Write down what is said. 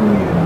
Mm.